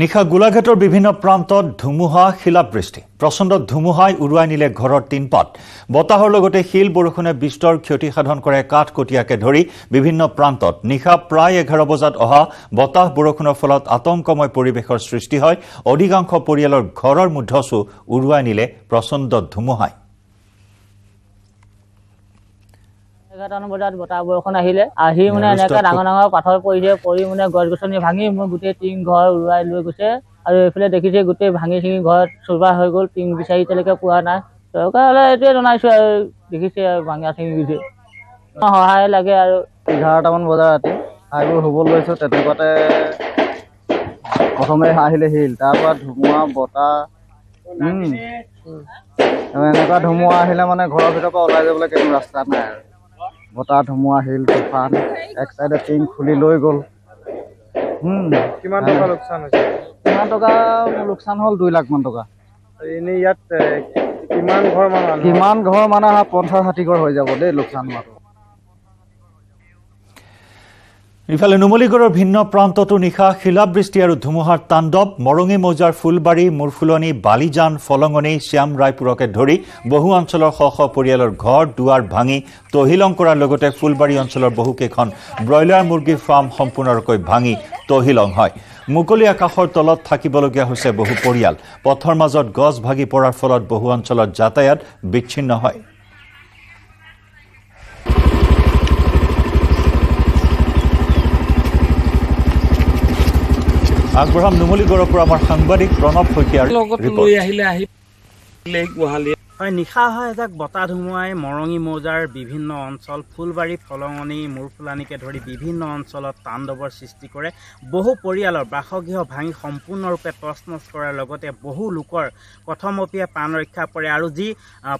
নিশা গোলাঘাটৰ বিভিন্ন প্ৰান্তত ধুমুহা শিলাবৃষ্টি। প্ৰচণ্ড ধুমুহাই উৰুৱাই নিলে ঘৰৰ টিনপাত বতাহৰ লগতে শিল বৰষুণে বিস্তৰ ক্ষতি সাধন কৰে কাঠকটীয়াকে ধৰি বিভিন্ন প্ৰান্তত। নিশা প্ৰায় এঘাৰ বজাত অহা বতাহ বৰষুণৰ ফলত আতংকময় পৰিৱেশৰ সৃষ্টি হয়। অধিকাংশ পৰিয়ালৰ ঘৰৰ মূধচো উৰুৱাই নিলে প্ৰচণ্ড ধুমুহাই। এঘাৰটামান বজাত বতাহ বৰষুণ আহিলে। আহি মানে এনেকে ডাঙৰ ডাঙৰ পাথৰ পৰিছে পৰি মানে গছ গছনি ভাঙি মোৰ গোটেই টিং ঘৰ উৰুৱাই লৈ গৈছে। আৰু এইফালে দেখিছে গোটেই ভাঙি চিঙি ঘৰত চুৰবাৰ হৈ গ'ল টিং বিচাৰি এতিয়ালৈকে পোৱা নাই। চৰকাৰলৈ এইটোৱে জনাইছো আৰু দেখিছে আৰু ভাঙা চিঙি গৈছে সহায় লাগে আৰু। এঘাৰটামান বজাৰ ৰাতি খাই বৈ শুব লৈছোঁ তেনেকুৱাতে প্ৰথমে আহিলে শিল তাৰপৰা ধুমুহা বতাহ উম। আৰু এনেকুৱা ধুমুহা আহিলে মানে ঘৰৰ ভিতৰৰ পৰা ওলাই যাবলৈ কোনো ৰাস্তা নাই আৰু। বতাহ ধুমুহা শিল তুফান এক চাইডে টিং খুলি লৈ গ'ল। কিমান টকা লোকচান হৈছে? কিমান টকা লোকচান হ'ল দুই লাখ মান টকা। এনেই ইয়াত কিমান ঘৰ মান মানুহ কিমান ঘৰ মানে পঞ্চাছ ষাঠি ঘৰ হৈ যাব দেই লোকচান হোৱাটো। ইফালে নুমলীগড়ৰ ভিন্ন প্ৰান্ততো নিশা শিলাবৃষ্টি আৰু ধুমুহাৰ তাণ্ডৱ। মৰঙী মৌজাৰ ফুলবাৰী মুৰফুলনি বালিজান ফলঙনি শ্যাম ৰায়পুৰকে ধৰি বহু অঞ্চলৰ শ শ পৰিয়ালৰ ঘৰ দুৱাৰ ভাঙি তহিলং কৰাৰ লগতে ফুলবাৰী অঞ্চলৰ বহুকেইখন ব্ৰইলাৰ মুৰ্গীৰ ফাৰ্ম সম্পূৰ্ণৰূপে ভাঙি তহিলং হয়। মুকলি আকাশৰ তলত থাকিবলগীয়া হৈছে বহু পৰিয়াল। পথৰ মাজত গছ ভাগি পৰাৰ ফলত বহু অঞ্চলত যাতায়াত বিচ্ছিন্ন হয়। আগবঢ়াম। নুমলীগড়ৰ পৰা আমাৰ সাংবাদিক প্ৰণৱ শইকীয়াৰ লগত লৈ আহিলে আহিলে গোহালি হয় নিশা হয় এজাক বতাহ ধুমুহাই মৰঙী মৌজাৰ বিভিন্ন অঞ্চল ফুলবাৰী ফলঙনি মূৰফুলানিকে ধৰি বিভিন্ন অঞ্চলত তাণ্ডৱৰ সৃষ্টি কৰে। বহু পৰিয়ালৰ বাসগৃহ ভাঙি সম্পূৰ্ণৰূপে তছনছ কৰাৰ লগতে বহু লোকৰ প্ৰথমপীয়া প্ৰাণ ৰক্ষা পৰে। আৰু যি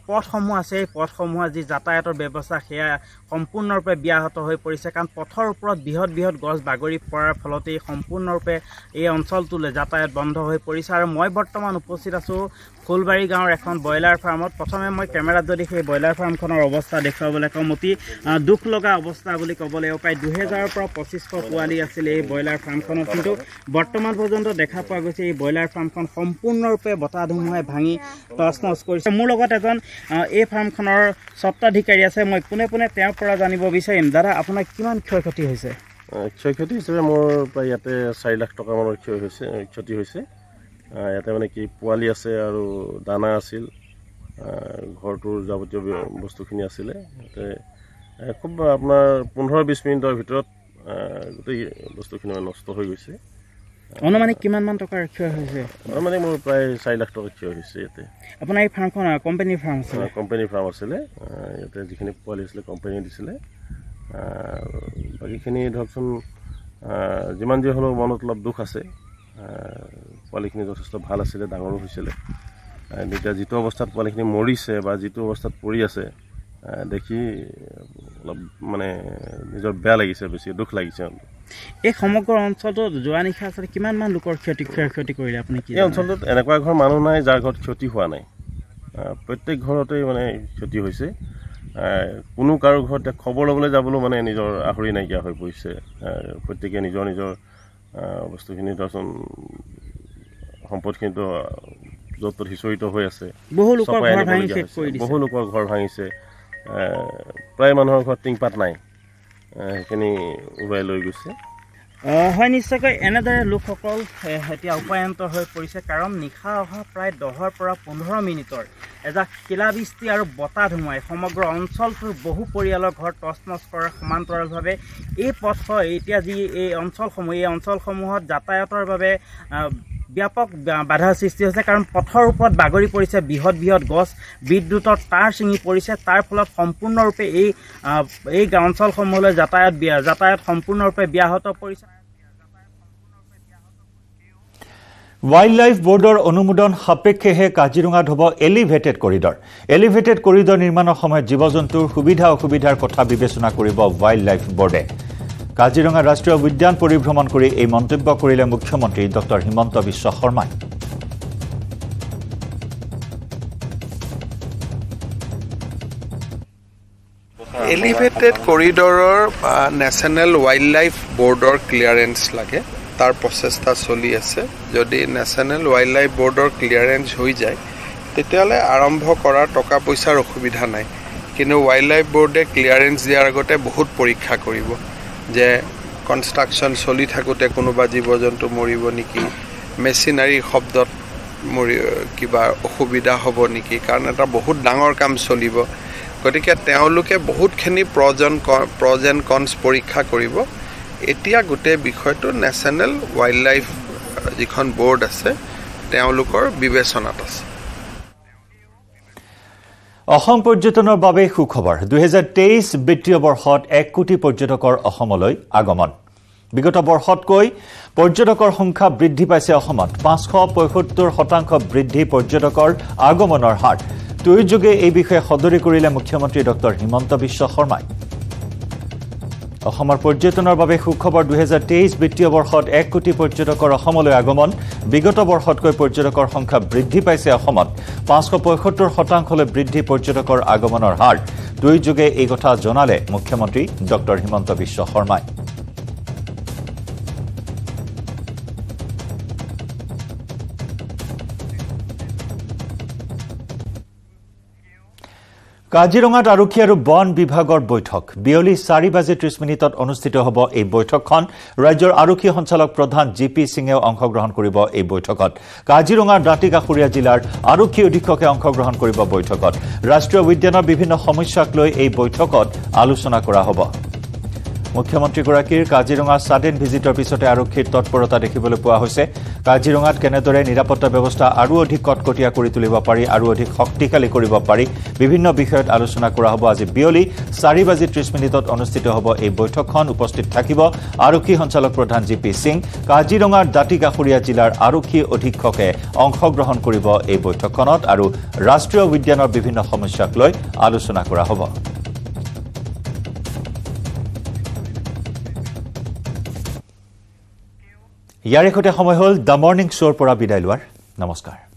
পথসমূহ আছে এই পথসমূহৰ যি যাতায়াতৰ ব্যৱস্থা সেয়া সম্পূৰ্ণৰূপে ব্যাহত হৈ পৰিছে। কাৰণ পথৰ ওপৰত বৃহৎ বৃহৎ গছ বাগৰি পৰাৰ ফলতেই সম্পূৰ্ণৰূপে এই অঞ্চলটোলৈ যাতায়াত বন্ধ হৈ পৰিছে। আৰু মই বৰ্তমান উপস্থিত আছোঁ ফুলবাৰী গাঁৱৰ এখন ব্ৰইলাৰ ফাৰ্মত প্ৰথমে মই কেমেৰাত যদি সেই ব্ৰইলাৰ ফাৰ্মখনৰ অৱস্থা দেখুৱাবলৈ কওঁ অতি দুখ লগা অৱস্থা বুলি ক'ব লাগিব প্ৰায় দুহেজাৰৰ পৰা পঁচিছশ পোৱালি আছিল এই ব্ৰইলাৰ ফাৰ্মখনত। কিন্তু বৰ্তমান পৰ্যন্ত দেখা পোৱা গৈছে এই ব্ৰইলাৰ ফাৰ্মখন সম্পূৰ্ণৰূপে বতাহ ধুমুহাই ভাঙি টচ নচ কৰিছে। মোৰ লগত এজন এই ফাৰ্মখনৰ স্বত্বাধিকাৰী আছে মই পোনে পোনে তেওঁৰ পৰা জানিব বিচাৰিম। দাদা আপোনাৰ কিমান ক্ষয় ক্ষতি হৈছে? ক্ষয় ক্ষতি হিচাপে মোৰ প্ৰায় ইয়াতে চাৰি লাখ টকা মানৰ ক্ষয় হৈছে ক্ষতি হৈছে। ইয়াতে মানে কি পোৱালি আছে আৰু দানা আছিল। ঘৰটোৰ যাৱতীয় বস্তুখিনি আছিলে। ইয়াতে খুব আপোনাৰ পোন্ধৰ বিছ মিনিটৰ ভিতৰত গোটেই বস্তুখিনি মানে নষ্ট হৈ গৈছে। অনুমানিক কিমান মান টকাৰ ক্ষয় হৈছে? আৰু মানে মোৰ প্ৰায় চাৰি লাখ টকা ক্ষয় হৈছে ইয়াতে। আপোনাৰ এই ফাৰ্মখন কোম্পানীৰ ফাৰ্ম আছিলে? কোম্পানীৰ ফাৰ্ম আছিলে। ইয়াতে যিখিনি পোৱালি আছিলে কোম্পানীয়ে দিছিলে। বাকীখিনি ধৰকচোন যিমান যি হ'লেও মনত অলপ দুখ আছে। পোৱালিখিনি যথেষ্ট ভাল আছিলে ডাঙৰো হৈছিলে। এতিয়া যিটো অৱস্থাত পোৱালিখিনি মৰিছে বা যিটো অৱস্থাত পৰি আছে দেখি অলপ মানে নিজৰ বেয়া লাগিছে বেছি দুখ লাগিছে এই সমগ্ৰ অঞ্চলটোত যোৱা নিশা আচলতে কিমান মান লোকৰ ক্ষতি ক্ষয় ক্ষতি কৰিলে? আপুনি কি এই? অঞ্চলটোত এনেকুৱা ঘৰ মানুহ নাই যাৰ ঘৰত ক্ষতি হোৱা নাই। প্ৰত্যেক ঘৰতেই মানে ক্ষতি হৈছে। কোনো কাৰো ঘৰত খবৰ ল'বলৈ যাবলৈও মানে নিজৰ আহৰি নাইকিয়া হৈ পৰিছে। প্ৰত্যেকে নিজৰ নিজৰ বস্তুখিনি ধৰচোন সম্পদখিনিতো য'ত ত'ত সিঁচৰিত হৈ আছে বহু লোকৰ ঘৰ বহু লোকৰ ঘৰ ভাঙিছে প্ৰায় মানুহৰ ঘৰত টিংপাত নাই সেইখিনি উৰুৱাই লৈ গৈছে। হয় নিশ্চয়কৈ এনেদৰে লোকসকল এতিয়া উপায়ন্ত হৈ পৰিছে কাৰণ নিশা অহা প্ৰায় দহৰ পৰা পোন্ধৰ মিনিটৰ। এজাক শিলাবৃষ্টি আৰু বতাহ ধুমুহাই সমগ্ৰ অঞ্চলটোৰ বহু পৰিয়ালৰ ঘৰ তছনছ কৰাৰ সমান্তৰালভাৱে এই পথ এতিয়া যি এই অঞ্চলসমূহ এই অঞ্চলসমূহত যাতায়াতৰ বাবে ব্যাপক বাধাৰ সৃষ্টি হৈছে কাৰণ পথৰ ওপৰত বাগৰি পৰিছে বৃহৎ বৃহৎ গছ বিদ্যুতৰ তাঁৰ ছিঙি পৰিছে। তাৰ ফলত সম্পূৰ্ণৰূপে এই এই অঞ্চলসমূহলৈ যাতায়াত ব্য- যাতায়াত সম্পূৰ্ণৰূপে ব্যাহত পৰিছে। ৱাইল্ড লাইফ বৰ্ডৰ অনুমোদন সাপেক্ষেহে কাজিৰঙাত হ'ব এলিভেটেড কৰিডৰ এলিভেটেড কৰিডৰ নিৰ্মাণৰ সময়ত জীৱ জন্তুৰ সুবিধা অসুবিধাৰ কথা বিবেচনা কৰিব ৱাইল্ড লাইফ বৰ্ডে কাজিৰঙা ৰাষ্ট্ৰীয় উদ্যান পৰিভ্ৰমণ কৰি এই মন্তব্য কৰিলে মুখ্যমন্ত্ৰী ডঃ হিমন্ত বিশ্ব শৰ্মাই। Elevated কৰিডৰৰ national wild life border clearance লাগে। তাৰ প্ৰচেষ্টা চলি আছে। যদি national wild life border clearance হৈ যায় তেতিয়াহ'লে আৰম্ভ কৰাৰ টকা পইচাৰ অসুবিধা নাই। কিন্তু ৱাইল্ড লাইফ বৰ্ডে ক্লিয়াৰেঞ্চ দিয়াৰ আগতে বহুত পৰীক্ষা কৰিব। যে কনষ্ট্ৰাকশ্যন চলি থাকোঁতে কোনোবা জীৱ জন্তু মৰিব নেকি? মেচিনাৰীৰ শব্দত মৰি কিবা অসুবিধা হ'ব নেকি? কাৰণ এটা বহুত ডাঙৰ কাম চলিব। গতিকে তেওঁলোকে বহুতখিনি প্ৰজন প্ৰজ এণ্ড কনছ পৰীক্ষা কৰিব। এতিয়া গোটেই বিষয়টো নেশ্যনেল ৱাইল্ড লাইফ যিখন বৰ্ড আছে তেওঁলোকৰ বিবেচনাত আছে। অসম পৰ্যটনৰ বাবে সুখবৰ। দুহেজাৰ তেইছ বিত্তীয় বৰ্ষত এক কোটি পৰ্যটকৰ অসমলৈ আগমন। বিগত বৰ্ষতকৈ পৰ্যটকৰ সংখ্যা বৃদ্ধি পাইছে অসমত। পাঁচশ পঁয়সত্তৰ শতাংশ বৃদ্ধি পৰ্যটকৰ আগমনৰ হাৰ। টুইট যোগে এই বিষয়ে সদৰি কৰিলে মুখ্যমন্ত্ৰী ডঃ হিমন্ত বিশ্ব শৰ্মাই। অসমৰ পৰ্যটনৰ বাবে সুখবৰ দুহেজাৰ তেইছ বিত্তীয় বৰ্ষত এক কোটি পৰ্যটকৰ অসমলৈ আগমন। বিগত বৰ্ষতকৈ পৰ্যটকৰ সংখ্যা বৃদ্ধি পাইছে অসমত। পাঁচশ পঁয়সত্তৰ শতাংশলৈ বৃদ্ধি পৰ্যটকৰ আগমনৰ হাৰ। টুইট যোগে এই কথা জনালে মুখ্যমন্ত্ৰী ডঃ হিমন্ত বিশ্ব শৰ্মাই। কাজিৰঙাত আৰক্ষী আৰু বন বিভাগৰ বৈঠক। বিয়লি চাৰি বাজি ত্ৰিছ মিনিটত অনুষ্ঠিত হ'ব এই বৈঠকখন। ৰাজ্যৰ আৰক্ষী সঞ্চালক প্ৰধান জি পি সিঙেও অংশগ্ৰহণ কৰিব এই বৈঠকত। কাজিৰঙাৰ দাঁতিকাষৰীয়া জিলাৰ আৰক্ষী অধীক্ষকে অংশগ্ৰহণ কৰিব বৈঠকত। ৰাষ্ট্ৰীয় উদ্যানৰ বিভিন্ন সমস্যাক লৈ এই বৈঠকত আলোচনা কৰা হ'ব। মুখ্যমন্ত্ৰীগৰাকীৰ কাজিৰঙা ছাডেন ভিজিটৰ পিছতে আৰক্ষীৰ তৎপৰতা দেখিবলৈ পোৱা হৈছে। কাজিৰঙাত কেনেদৰে নিৰাপত্তা ব্যৱস্থা আৰু অধিক কটকটীয়া কৰি তুলিব পাৰি আৰু অধিক শক্তিশালী কৰিব পাৰি বিভিন্ন বিষয়ত আলোচনা কৰা হ'ব। আজি বিয়লি চাৰি বাজি ত্ৰিছ মিনিটত অনুষ্ঠিত হ'ব এই বৈঠকখন। উপস্থিত থাকিব আৰক্ষী সঞ্চালক প্ৰধান জি পি সিং। কাজিৰঙাৰ দাঁতিকাষৰীয়া জিলাৰ আৰক্ষী অধীক্ষকে অংশগ্ৰহণ কৰিব এই বৈঠকখনত আৰু ৰাষ্ট্ৰীয় উদ্যানৰ বিভিন্ন সমস্যাক লৈ আলোচনা কৰা হ'ব। ইয়াৰে সৈতে সময় হ'ল দ্য মৰ্ণিং শ্ব'ৰ পৰা বিদায় লোৱাৰ। নমস্কাৰ।